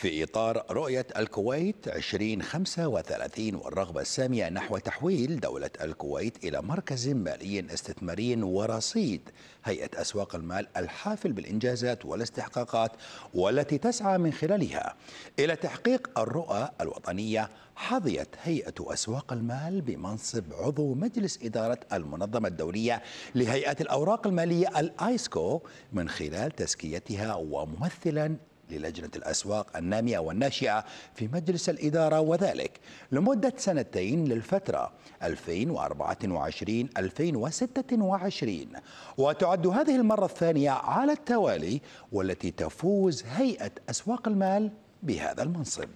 في إطار رؤية الكويت 2035 والرغبة السامية نحو تحويل دولة الكويت إلى مركز مالي استثماري ورصيد هيئة أسواق المال الحافل بالإنجازات والاستحقاقات والتي تسعى من خلالها إلى تحقيق الرؤى الوطنية حظيت هيئة أسواق المال بمنصب عضو مجلس إدارة المنظمة الدولية لهيئة الأوراق المالية الآيسكو من خلال تزكيتها وممثلا للجنة الأسواق النامية والناشئة في مجلس الإدارة وذلك لمدة سنتين للفترة 2024-2026 وتعد هذه المرة الثانية على التوالي والتي تفوز هيئة أسواق المال بهذا المنصب.